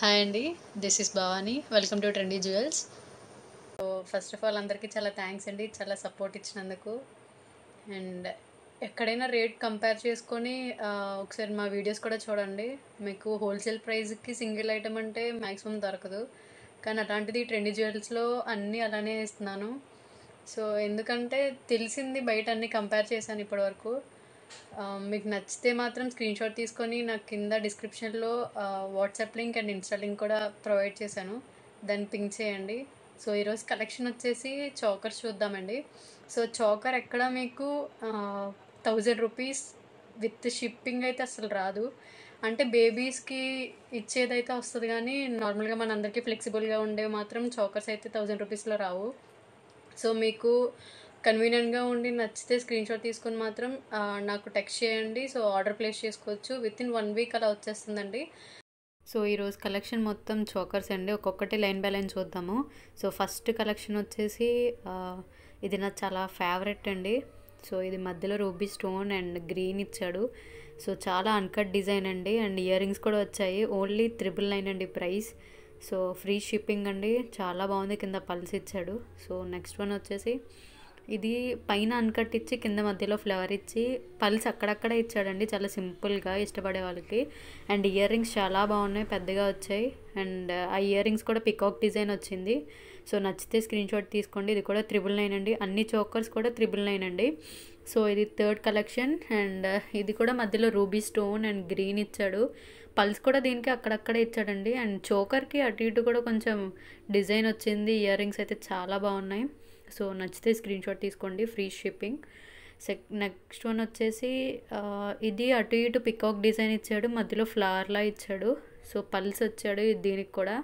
Hi అండి this is Bhavani welcome to trendy jewels so first of all అందరికీ చాలా thanks అండి చాలా సపోర్ట్ ఇచ్చినందుకు. అండ్ ఎక్కడైనా రేట్ కంపేర్ చేసుకొని ఒకసారి మా వీడియోస్ కూడా చూడండి. మీకు హోల్సేల్ ప్రైస్కి సింగిల్ ఐటమ్ అంటే మ్యాక్సిమం దొరకదు. కానీ అలాంటిది ట్రెండీ జ్యువెల్స్లో అన్నీ అలానే ఇస్తున్నాను. సో ఎందుకంటే తెలిసింది బయట అన్ని కంపేర్ చేశాను ఇప్పటివరకు. మీకు నచ్చితే మాత్రం స్క్రీన్ షాట్ తీసుకొని నాకు కింద డిస్క్రిప్షన్లో WhatsApp link and insta link కూడా ప్రొవైడ్ చేశాను. దాన్ని పింక్ చేయండి. సో ఈరోజు కలెక్షన్ వచ్చేసి చౌకర్స్ చూద్దామండి. సో చౌకర్ ఎక్కడ మీకు థౌజండ్ రూపీస్ విత్ షిప్పింగ్ అయితే అసలు రాదు. అంటే బేబీస్కి ఇచ్చేదైతే వస్తుంది కానీ నార్మల్గా మన అందరికీ ఫ్లెక్సిబుల్గా ఉండేవి మాత్రం చౌకర్స్ అయితే థౌజండ్ రూపీస్లో రావు. సో మీకు కన్వీనియంట్గా ఉండి నచ్చితే స్క్రీన్ షాట్ తీసుకొని మాత్రం నాకు టెక్స్ట్ చేయండి. సో ఆర్డర్ ప్లేస్ చేసుకోవచ్చు. విత్ ఇన్ వన్ వీక్ అలా వచ్చేస్తుందండి. సో ఈరోజు కలెక్షన్ మొత్తం చోకర్స్ అండి. ఒక్కొక్కటి లైన్ బై లైన్ చూద్దాము. సో ఫస్ట్ కలెక్షన్ వచ్చేసి ఇది నాకు చాలా ఫేవరెట్ అండి. సో ఇది మధ్యలో రూబీ స్టోన్ అండ్ గ్రీన్ ఇచ్చాడు. సో చాలా అన్కట్ డిజైన్ అండి. అండ్ ఇయర్ రింగ్స్ కూడా వచ్చాయి. ఓన్లీ త్రిబుల్ నైన్ అండి ప్రైస్ సో ఫ్రీ షిప్పింగ్ అండి. చాలా బాగుంది. కింద పల్స్ ఇచ్చాడు. సో నెక్స్ట్ వన్ వచ్చేసి ఇది పైన అన్కట్ ఇచ్చి కింద మధ్యలో ఫ్లవర్ ఇచ్చి పల్స్ అక్కడక్కడ ఇచ్చాడండి. చాలా సింపుల్గా ఇష్టపడే వాళ్ళకి. అండ్ ఇయర్ రింగ్స్ చాలా బాగున్నాయి పెద్దగా వచ్చాయి. అండ్ ఆ ఇయర్ రింగ్స్ కూడా పికాక్ డిజైన్ వచ్చింది. సో నచ్చితే స్క్రీన్ షాట్ తీసుకోండి. ఇది కూడా త్రిబుల్ నైన్ అండి. అన్ని చోకర్స్ కూడా త్రిబుల్ నైన్ అండి. సో ఇది థర్డ్ కలెక్షన్ అండ్ ఇది కూడా మధ్యలో రూబీ స్టోన్ అండ్ గ్రీన్ ఇచ్చాడు. పల్స్ కూడా దీనికి అక్కడక్కడ ఇచ్చాడండి. అండ్ చోకర్కి అటు ఇటు కూడా కొంచెం డిజైన్ వచ్చింది. ఇయర్ రింగ్స్ అయితే చాలా బాగున్నాయి. సో నచ్చితే స్క్రీన్ షాట్ తీసుకోండి ఫ్రీ షిప్పింగ్ సెక్ నెక్స్ట్ వన్ వచ్చేసి ఇది అటు ఇటు పికాక్ డిజైన్ ఇచ్చాడు మధ్యలో ఫ్లవర్లా ఇచ్చాడు. సో పల్స్ వచ్చాడు దీనికి కూడా.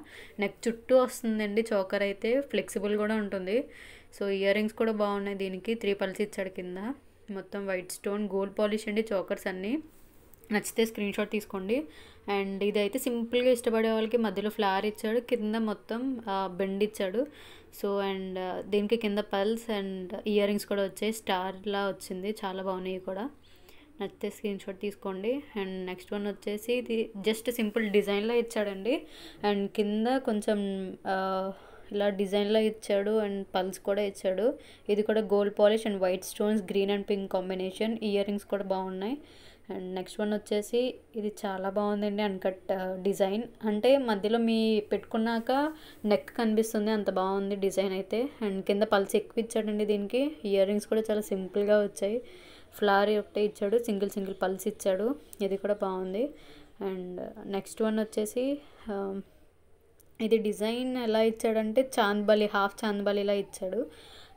నెక్ చుట్టూ వస్తుందండి చోకర్ అయితే ఫ్లెక్సిబుల్ కూడా ఉంటుంది. సో ఇయర్ రింగ్స్ కూడా బాగున్నాయి దీనికి త్రీ పల్స్ ఇచ్చాడు కింద. మొత్తం వైట్ స్టోన్ గోల్డ్ పాలిష్ అండి చోకర్స్ అన్నీ. నచ్చితే స్క్రీన్ షాట్ తీసుకోండి. అండ్ ఇదైతే సింపుల్గా ఇష్టపడే వాళ్ళకి మధ్యలో ఫ్లవర్ ఇచ్చాడు కింద మొత్తం బెండ్ ఇచ్చాడు. సో అండ్ దీనికి కింద పల్స్ అండ్ ఇయర్ రింగ్స్ కూడా వచ్చాయి. స్టార్లా వచ్చింది. చాలా బాగున్నాయి కూడా. నచ్చితే స్క్రీన్ షాట్ తీసుకోండి. అండ్ నెక్స్ట్ వన్ వచ్చేసి ఇది జస్ట్ సింపుల్ డిజైన్లో ఇచ్చాడండి. అండ్ కింద కొంచెం ఇలా డిజైన్లో ఇచ్చాడు అండ్ పల్స్ కూడా ఇచ్చాడు. ఇది కూడా gold polish and white stones green and pink combination. Earrings కూడా బాగున్నాయి. అండ్ నెక్స్ట్ వన్ వచ్చేసి ఇది చాలా బాగుందండి అన్కట్ డిజైన్. అంటే మధ్యలో మీ పెట్టుకున్నాక నెక్ కనిపిస్తుంది అంత బాగుంది డిజైన్ అయితే. అండ్ కింద పల్స్ ఎక్కువ ఇచ్చాడండి దీనికి. ఇయర్ రింగ్స్ కూడా చాలా సింపుల్గా వచ్చాయి. ఫ్లవర్ ఒకటే ఇచ్చాడు సింగిల్ సింగిల్ పల్స్ ఇచ్చాడు. ఇది కూడా బాగుంది. అండ్ నెక్స్ట్ వన్ వచ్చేసి ఇది డిజైన్ ఎలా ఇచ్చాడంటే చాంద్బలి హాఫ్ చాంద్బలిలా ఇచ్చాడు.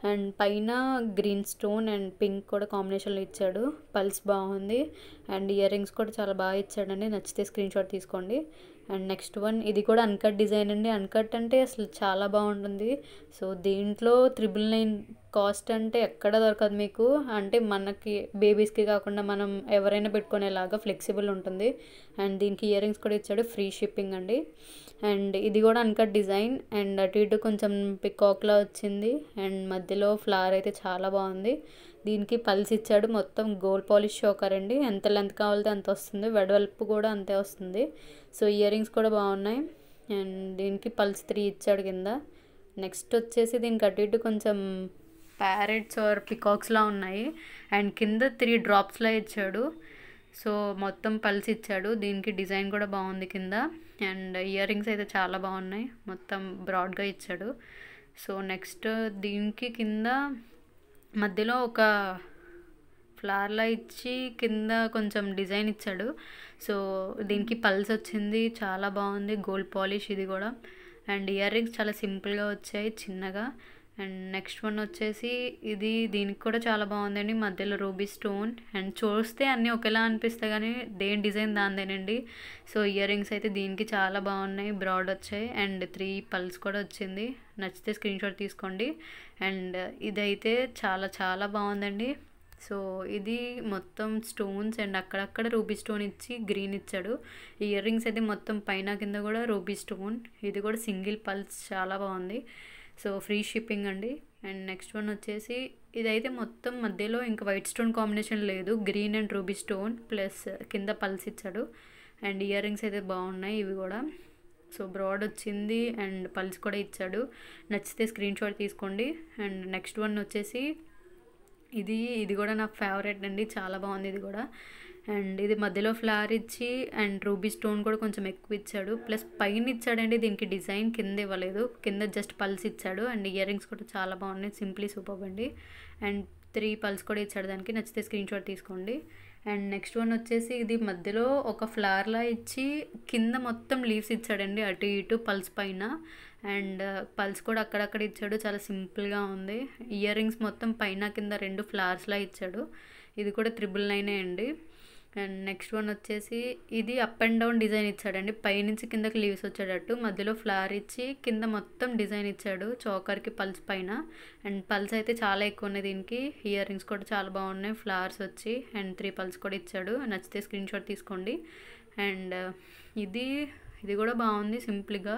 అండ్ పైన గ్రీన్ స్టోన్ అండ్ పింక్ కూడా కాంబినేషన్లో ఇచ్చాడు. పల్స్ బాగుంది. అండ్ ఇయర్ రింగ్స్ కూడా చాలా బాగా ఇచ్చాడండి. నచ్చితే స్క్రీన్ షాట్ తీసుకోండి. అండ్ నెక్స్ట్ వన్ ఇది కూడా అన్కట్ డిజైన్ అండి. అన్కట్ అంటే అసలు చాలా బాగుంటుంది. సో దీంట్లో త్రిబుల్ నైన్ కాస్ట్ అంటే ఎక్కడ దొరకదు మీకు. అంటే మనకి బేబీస్కి కాకుండా మనం ఎవరైనా పెట్టుకునేలాగా ఫ్లెక్సిబుల్ ఉంటుంది. అండ్ దీనికి ఇయర్ రింగ్స్ కూడా ఇచ్చాడు. ఫ్రీ షిప్పింగ్ అండి. అండ్ ఇది కూడా అన్కట్ డిజైన్. అండ్ అటు ఇటు కొంచెం పికాక్లా వచ్చింది. అండ్ మధ్యలో ఫ్లవర్ అయితే చాలా బాగుంది. దీనికి పల్స్ ఇచ్చాడు. మొత్తం గోల్డ్ పాలిష్ షోకర్ అండి. ఎంత లెంత్ కావాలితే అంత వస్తుంది. వెడల్పు కూడా అంతే వస్తుంది. సో ఇయర్ రింగ్స్ కూడా బాగున్నాయి. అండ్ దీనికి పల్స్ త్రీ ఇచ్చాడు కింద. నెక్స్ట్ వచ్చేసి దీనికి అటు ఇటు కొంచెం ప్యారెట్స్ ఆర్ పికాక్స్లా ఉన్నాయి. అండ్ కింద త్రీ డ్రాప్స్లా ఇచ్చాడు. సో మొత్తం పల్స్ ఇచ్చాడు. దీనికి డిజైన్ కూడా బాగుంది కింద. అండ్ ఇయర్ రింగ్స్ అయితే చాలా బాగున్నాయి. మొత్తం బ్రాడ్గా ఇచ్చాడు. సో నెక్స్ట్ దీనికి కింద మధ్యలో ఒక ఫ్లవర్లా ఇచ్చి కింద కొంచెం డిజైన్ ఇచ్చాడు. సో దీనికి పల్స్ వచ్చింది చాలా బాగుంది గోల్డ్ పాలిష్ ఇది కూడా. అండ్ ఇయర్ రింగ్స్ చాలా సింపుల్గా వచ్చాయి చిన్నగా. అండ్ నెక్స్ట్ వన్ వచ్చేసి ఇది దీనికి కూడా చాలా బాగుందండి. మధ్యలో రూబీ స్టోన్ అండ్ చూస్తే అన్నీ ఒకేలా అనిపిస్తాయి కానీ దేని డిజైన్ దాందేనండి సో ఇయర్ రింగ్స్ అయితే దీనికి చాలా బాగున్నాయి. బ్రాడ్ వచ్చాయి అండ్ త్రీ పల్స్ కూడా వచ్చింది. నచ్చితే స్క్రీన్ షాట్ తీసుకోండి. అండ్ ఇదైతే చాలా చాలా బాగుందండి. సో ఇది మొత్తం స్టోన్స్ అండ్ అక్కడక్కడ రూబీ స్టోన్ ఇచ్చి గ్రీన్ ఇచ్చాడు. ఇయర్ రింగ్స్ అయితే మొత్తం పైన కింద కూడా రూబీ స్టోన్. ఇది కూడా సింగిల్ పల్స్ చాలా బాగుంది. సో ఫ్రీ షిప్పింగ్ అండి. అండ్ నెక్స్ట్ వన్ వచ్చేసి ఇదైతే మొత్తం మధ్యలో ఇంకా వైట్ స్టోన్ కాంబినేషన్ లేదు. Green and ruby stone plus కింద పల్స్ ఇచ్చాడు. అండ్ ఇయర్ రింగ్స్ అయితే బాగున్నాయి ఇవి కూడా. సో బ్రాడ్ వచ్చింది అండ్ పల్స్ కూడా ఇచ్చాడు. నచ్చితే స్క్రీన్ షాట్ తీసుకోండి. అండ్ నెక్స్ట్ వన్ వచ్చేసి ఇది ఇది కూడా నా ఫేవరెట్ అండి. చాలా బాగుంది ఇది కూడా. అండ్ ఇది మధ్యలో ఫ్లవర్ ఇచ్చి అండ్ రూబీ స్టోన్ కూడా కొంచెం ఎక్కువ ఇచ్చాడు. ప్లస్ పైన ఇచ్చాడండి దీనికి డిజైన్ కింద ఇవ్వలేదు. కింద జస్ట్ పల్స్ ఇచ్చాడు. అండ్ ఇయర్ రింగ్స్ కూడా చాలా బాగున్నాయి. సింప్లీ సూపర్ అండి అండ్ త్రీ పల్స్ కూడా ఇచ్చాడు దానికి. నచ్చితే స్క్రీన్ షాట్ తీసుకోండి. అండ్ నెక్స్ట్ వన్ వచ్చేసి ఇది మధ్యలో ఒక ఫ్లవర్లా ఇచ్చి కింద మొత్తం లీవ్స్ ఇచ్చాడండి అటు ఇటు పల్స్ పైన. అండ్ పల్స్ కూడా అక్కడక్కడ ఇచ్చాడు. చాలా సింపుల్గా ఉంది. ఇయర్ రింగ్స్ మొత్తం పైన కింద రెండు ఫ్లవర్స్లా ఇచ్చాడు. ఇది కూడా త్రిబుల్ నైనే అండి. అండ్ నెక్స్ట్ వన్ వచ్చేసి ఇది అప్ అండ్ డౌన్ డిజైన్ ఇచ్చాడండి. పైనుంచి కిందకి లీవ్స్ వచ్చేటట్టు మధ్యలో ఫ్లవర్ ఇచ్చి కింద మొత్తం డిజైన్ ఇచ్చాడు చోకర్కి పల్స్ పైన. అండ్ పల్స్ అయితే చాలా ఎక్కువ ఉన్నాయి దీనికి. ఇయర్ రింగ్స్ కూడా చాలా బాగున్నాయి. ఫ్లవర్స్ వచ్చి అండ్ త్రీ పల్స్ కూడా ఇచ్చాడు. నచ్చితే స్క్రీన్ షాట్ తీసుకోండి. అండ్ ఇది ఇది కూడా బాగుంది సింపుల్గా.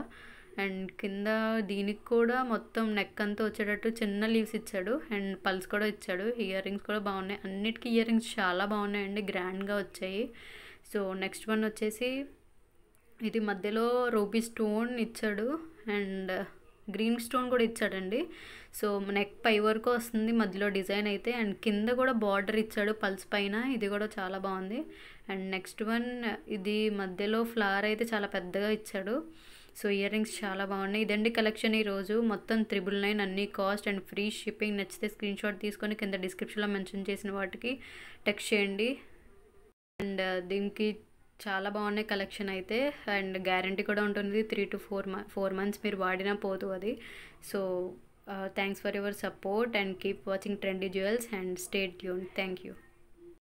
అండ్ కింద దీనికి కూడా మొత్తం నెక్ అంతా వచ్చేటట్టు చిన్న లీవ్స్ ఇచ్చాడు. అండ్ పల్స్ కూడా ఇచ్చాడు. ఇయర్ రింగ్స్ కూడా బాగున్నాయి. అన్నిటికీ ఇయర్ రింగ్స్ చాలా బాగున్నాయండి. గ్రాండ్గా వచ్చాయి. సో నెక్స్ట్ వన్ వచ్చేసి ఇది మధ్యలో రూబీ స్టోన్ ఇచ్చాడు. అండ్ గ్రీన్ స్టోన్ కూడా ఇచ్చాడండి. సో నెక్ పై వరకు వస్తుంది మధ్యలో డిజైన్ అయితే. అండ్ కింద కూడా బార్డర్ ఇచ్చాడు పల్స్ పైన. ఇది కూడా చాలా బాగుంది. అండ్ నెక్స్ట్ వన్ ఇది మధ్యలో ఫ్లవర్ అయితే చాలా పెద్దగా ఇచ్చాడు. సో ఇయర్ రింగ్స్ చాలా బాగున్నాయి. ఇదండి కలెక్షన్ ఈరోజు. మొత్తం త్రిబుల్ నైన్ అన్ని కాస్ట్ అండ్ ఫ్రీ షిప్పింగ్. నచ్చితే స్క్రీన్ షాట్ తీసుకొని కింద డిస్క్రిప్షన్లో మెన్షన్ చేసిన వాటికి టెక్స్ట్ చేయండి. అండ్ uh, దీనికి చాలా బాగున్నాయి కలెక్షన్ అయితే. అండ్ గ్యారంటీ కూడా ఉంటుంది. Three to four four months మీరు వాడినా పోదు అది. So thanks for your support and keep watching trendy jewels and stay tuned thank you